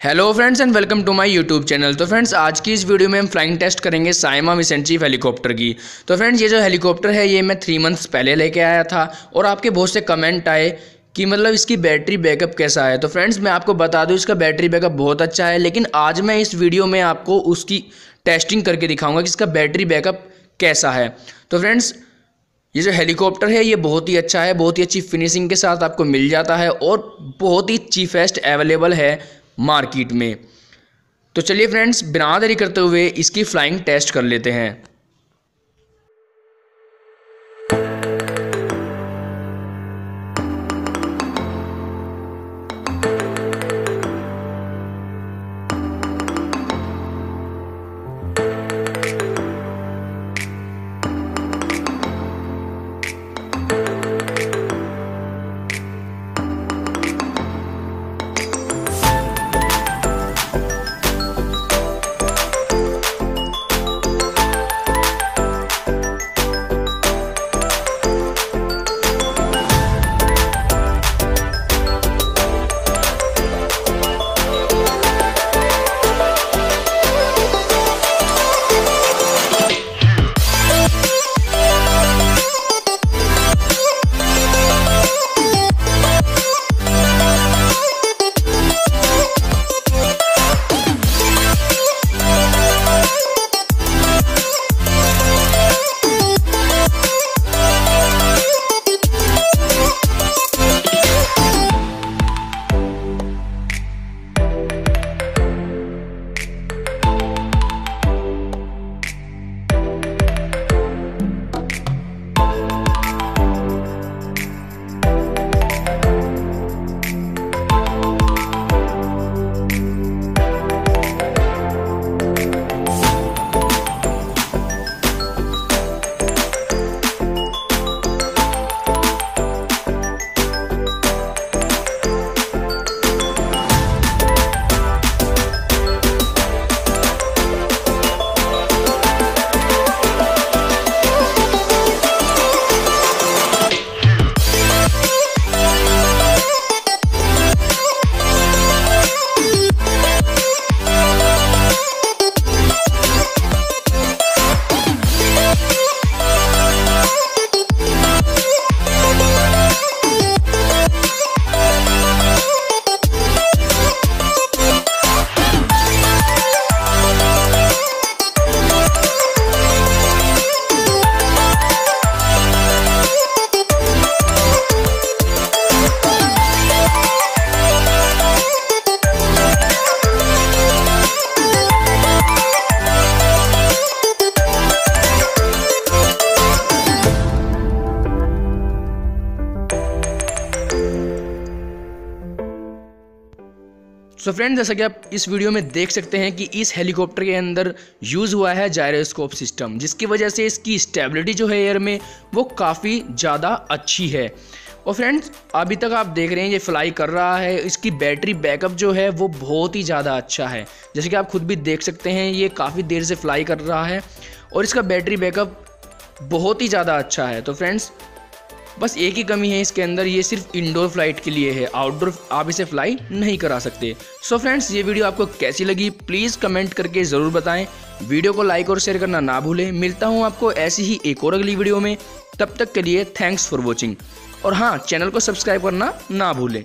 Hello friends and welcome to my YouTube channel तो friends आज की इस वीडियो में हम फ्लाइंग टेस्ट करेंगे साइमा मिशन चीफ हेलीकॉप्टर की। तो फ्रेंड्स ये जो हेलीकॉप्टर है, ये मैं थ्री मंथ्स पहले लेके आया था और आपके बहुत से कमेंट आए कि मतलब इसकी बैटरी बैकअप कैसा है। तो फ्रेंड्स मैं आपको बता दूँ, इसका बैटरी बैकअप बहुत अच्छा है, लेकिन आज मैं इस वीडियो में आपको उसकी टेस्टिंग करके दिखाऊँगा कि इसका बैटरी बैकअप कैसा है। तो फ्रेंड्स ये जो हेलीकॉप्टर है, ये बहुत ही अच्छा है, बहुत ही अच्छी फिनिशिंग के साथ आपको मिल जाता है और बहुत ही चीफेस्ट अवेलेबल है। मार्केट में। तो चलिए फ्रेंड्स बिना देरी करते हुए इसकी फ्लाइंग टेस्ट कर लेते हैं। सो फ्रेंड जैसा कि आप इस वीडियो में देख सकते हैं कि इस हेलीकॉप्टर के अंदर यूज़ हुआ है जायरोस्कोप सिस्टम जिसकी वजह से इसकी स्टेबिलिटी जो है एयर में, वो काफ़ी ज़्यादा अच्छी है। और फ्रेंड्स अभी तक आप देख रहे हैं, ये फ्लाई कर रहा है, इसकी बैटरी बैकअप जो है, वो बहुत ही ज़्यादा अच्छा है। जैसे कि आप खुद भी देख सकते हैं, ये काफ़ी देर से फ्लाई कर रहा है, और इसका बैटरी बैकअप बहुत ही ज़्यादा अच्छा है। तो फ्रेंड्स बस एक ही कमी है इसके अंदर, ये सिर्फ़ इंडोर फ़्लाइट के लिए है। आउटडोर आप इसे फ्लाई नहीं करा सकते। सो so फ्रेंड्स ये वीडियो आपको कैसी लगी? प्लीज़ कमेंट करके ज़रूर बताएँ। वीडियो को लाइक और शेयर करना ना भूलें। मिलता हूँ आपको ऐसी ही एक और अगली वीडियो में। तब तक के लिए थैंक्स फॉर वॉचिंग और हाँ चैनल को सब्सक्राइब करना ना भूलें।